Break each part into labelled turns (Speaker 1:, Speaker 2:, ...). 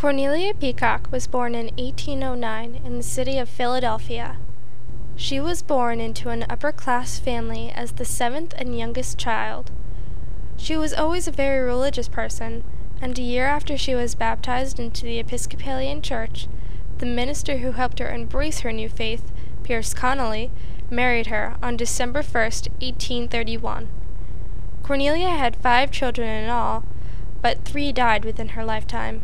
Speaker 1: Cornelia Peacock was born in 1809 in the city of Philadelphia. She was born into an upper class family as the seventh and youngest child. She was always a very religious person, and a year after she was baptized into the Episcopalian Church, the minister who helped her embrace her new faith, Pierce Connelly, married her on December 1st, 1831. Cornelia had five children in all, but three died within her lifetime.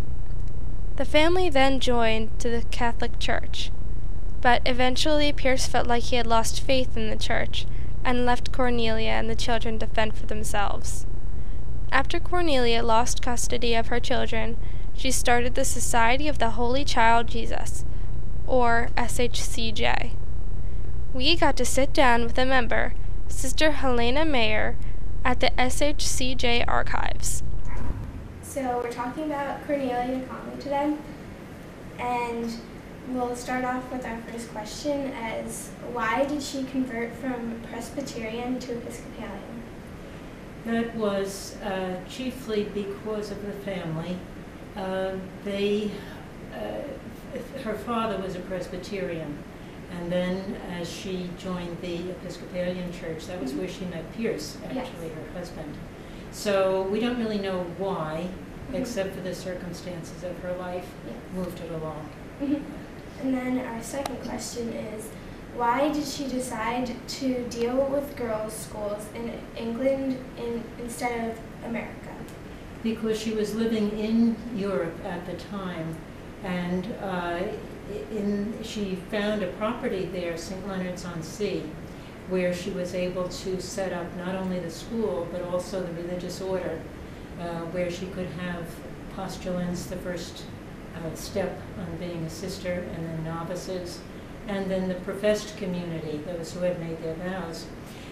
Speaker 1: The family then joined to the Catholic Church, but eventually Pierce felt like he had lost faith in the church and left Cornelia and the children to fend for themselves. After Cornelia lost custody of her children, she started the Society of the Holy Child Jesus, or SHCJ. We got to sit down with a member, Sister Helena Mayer, at the SHCJ archives.
Speaker 2: So we're talking about Cornelia Connelly today, and we'll start off with our first question as why did she convert from Presbyterian to Episcopalian?
Speaker 3: That was uh, chiefly because of the family. Uh, they, uh, her father was a Presbyterian, and then as she joined the Episcopalian Church, that was where she met Pierce, actually,
Speaker 2: Yes.
Speaker 3: her husband. So we don't really know why. Except for the circumstances of her life, moved it along.
Speaker 2: Mhm. And then our second question is why did she decide to deal with girls' schools in England in, instead of America?
Speaker 3: because she was living in Europe at the time, and uh, in, she found a property there, St. Leonard's on Sea, where she was able to set up not only the school, but also the religious order, uh, where she could have postulants, the first uh, step on being a sister, and then novices, and then the professed community, those who had made their vows.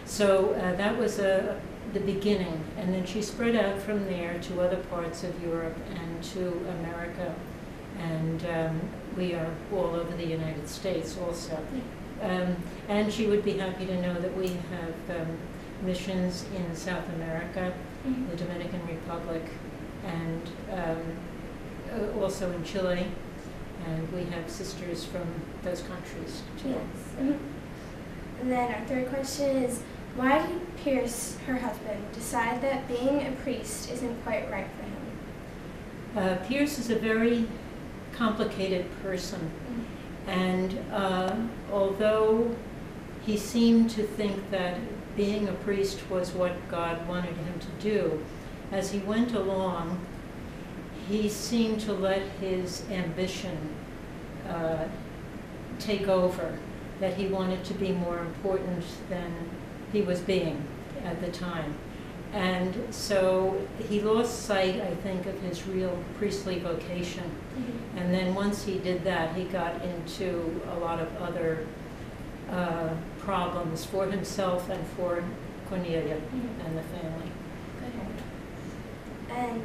Speaker 3: So uh, that was a, the beginning, and then she spread out from there to other parts of Europe and to America, and um, we are all over the United States also. Um, and she would be happy to know that we have um, missions in South America,
Speaker 2: Mhm.
Speaker 3: the Dominican Republic, and um, uh, also in Chile, and we have sisters from those countries too.
Speaker 2: Yes. Mhm. And then our third question is why did Pierce, her husband, decide that being a priest isn't quite right for him?
Speaker 3: Uh, Pierce is a very complicated person, and uh, although he seemed to think that being a priest was what God wanted him to do, as he went along, he seemed to let his ambition uh, take over, that he wanted to be more important than he was being at the time. And so he lost sight, I think, of his real priestly vocation.
Speaker 2: Mhm.
Speaker 3: And then once he did that, he got into a lot of other uh, problems for himself and for Cornelia
Speaker 2: Mhm.
Speaker 3: and the family.
Speaker 2: Good. And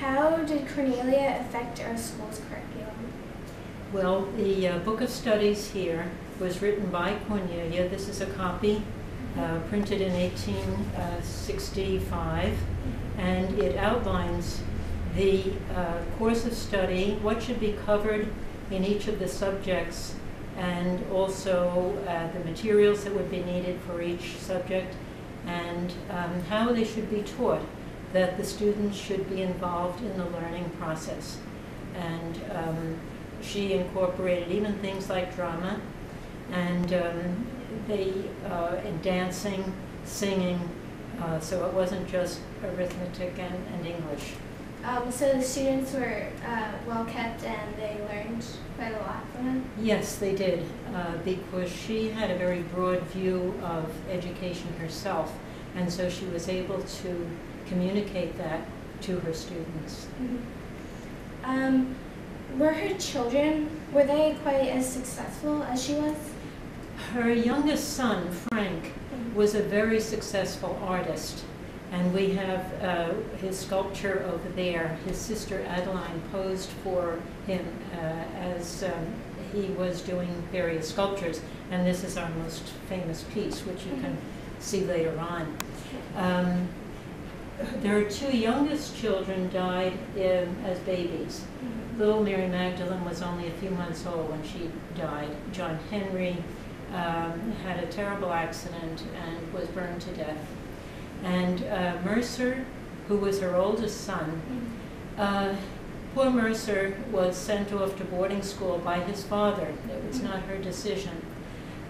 Speaker 2: how did Cornelia affect our school's curriculum?
Speaker 3: Well, the uh, book of studies here was written by Cornelia. This is a copy uh, printed in 1865, and it outlines the uh, course of study, what should be covered in each of the subjects, and also uh, the materials that would be needed for each subject, and um, how they should be taught, that the students should be involved in the learning process. And um, she incorporated even things like drama, and um, they, uh, and dancing, singing, uh, so it wasn't just arithmetic and, and English.
Speaker 2: Um, so the students were uh, well kept and they learned quite a lot from them.
Speaker 3: Yes, they did, uh, because she had a very broad view of education herself, and so she was able to communicate that to her students.
Speaker 2: Um, were her children were they quite as successful as she was?
Speaker 3: Her youngest son, Frank, was a very successful artist, and we have uh, his sculpture over there. His sister Adeline posed for him uh, as um, he was doing various sculptures, and this is our most famous piece, which you can see later on. Um, Their two youngest children died um, as babies. Little Mary Magdalene was only a few months old when she died. John Henry um, had a terrible accident and was burned to death. And uh, Mercer, who was her oldest son, uh, poor Mercer was sent off to boarding school by his father. It was not her decision.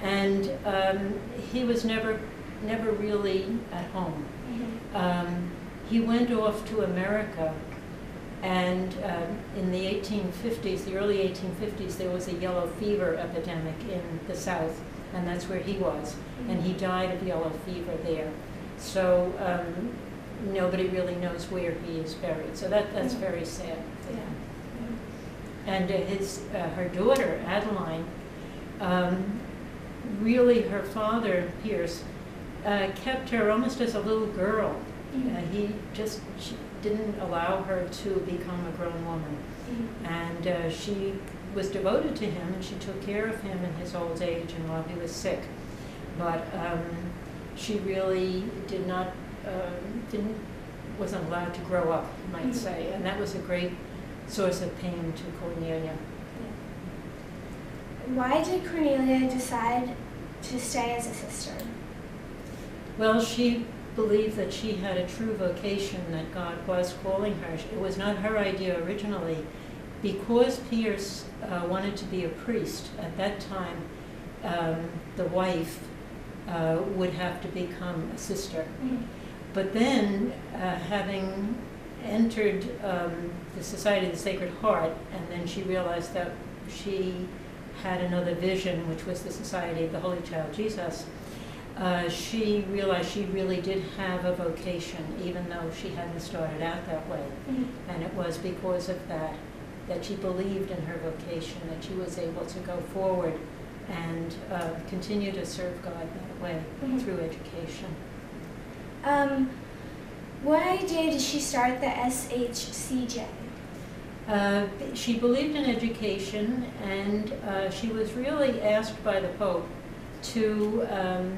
Speaker 3: And um, he was never, never really at home. Um, he went off to America, and um, in the 1850s, the early 1850s, there was a yellow fever epidemic in the South, and that's where he was. And he died of yellow fever there. So um, nobody really knows where he is buried. So that, that's very sad for them. And uh, his, uh, her daughter, Adeline, um, really her father, Pierce, uh, kept her almost as a little girl. Uh, he just she didn't allow her to become a grown woman. And uh, she was devoted to him and she took care of him in his old age and while he was sick. But um, she really did not, um, didn't, wasn't allowed to grow up, you might
Speaker 2: Mhm.
Speaker 3: say. And that was a great source of pain to Cornelia.
Speaker 2: Why did Cornelia decide to stay as a sister?
Speaker 3: Well, she believed that she had a true vocation, that God was calling her. It was not her idea originally. Because Pierce uh, wanted to be a priest at that time, um, the wife uh, would have to become a sister. But then, uh, having entered um, the Society of the Sacred Heart, and then she realized that she had another vision, which was the Society of the Holy Child Jesus, uh, she realized she really did have a vocation, even though she hadn't started out that way. And it was because of that, that she believed in her vocation, that she was able to go forward and uh, continue to serve God that way
Speaker 2: Mhm.
Speaker 3: through education.
Speaker 2: Um, what idea did she start the SHCJ?
Speaker 3: Uh, she believed in education, and uh, she was really asked by the Pope to um,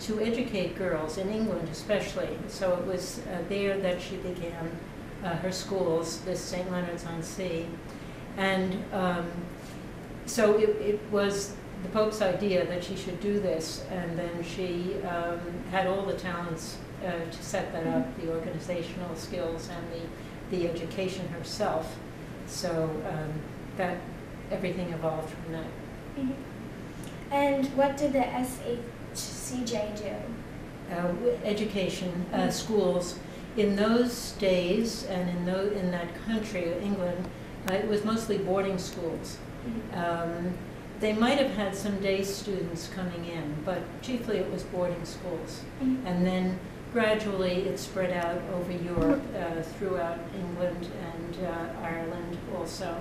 Speaker 3: to educate girls in England, especially. So it was uh, there that she began uh, her schools, this St. Leonard's on Sea, and um, so it, it was the Pope's idea that she should do this, and then she um, had all the talents uh, to set that up, the organizational skills and the the education herself. So um, that everything evolved from that.
Speaker 2: And what did the SHCJ do?
Speaker 3: Uh, education, uh, schools. In those days and in tho- in that country, England, uh, it was mostly boarding schools. Um, they might have had some day students coming in, but chiefly it was boarding schools. And then gradually it spread out over Europe, uh, throughout England and uh, Ireland also.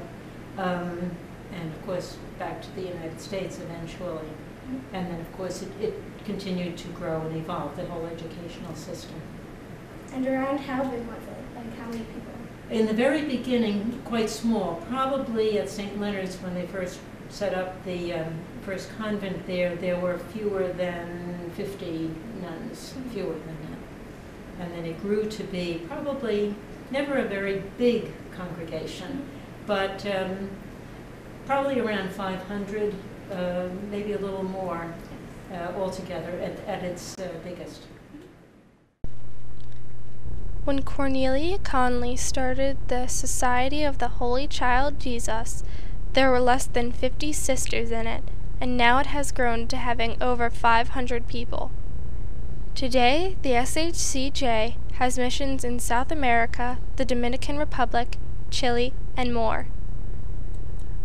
Speaker 3: Um, and of course, back to the United States eventually. And then, of course, it, it continued to grow and evolve, the whole educational system.
Speaker 2: And around how big was it? Like how many people?
Speaker 3: In the very beginning, quite small, probably at St. Leonard's when they first set up the um, first convent there, there were fewer than 50 nuns, fewer than. And then it grew to be probably never a very big congregation, but um, probably around 500, uh, maybe a little more uh, altogether at, at its uh, biggest.
Speaker 1: When Cornelia Connelly started the Society of the Holy Child Jesus, there were less than 50 sisters in it, and now it has grown to having over 500 people. Today, the SHCJ has missions in South America, the Dominican Republic, Chile, and more.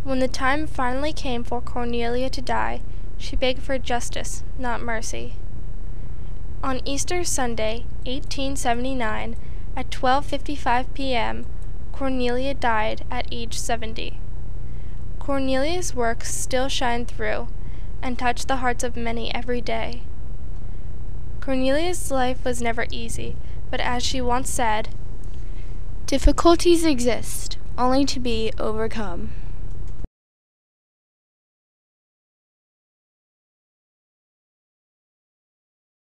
Speaker 1: When the time finally came for Cornelia to die, she begged for justice, not mercy. On Easter Sunday, 1879, at 12:55 p.m., Cornelia died at age 70. Cornelia's works still shine through and touch the hearts of many every day. Cornelia's life was never easy, but as she once said,
Speaker 4: Difficulties exist, only to be overcome.